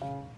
Bye.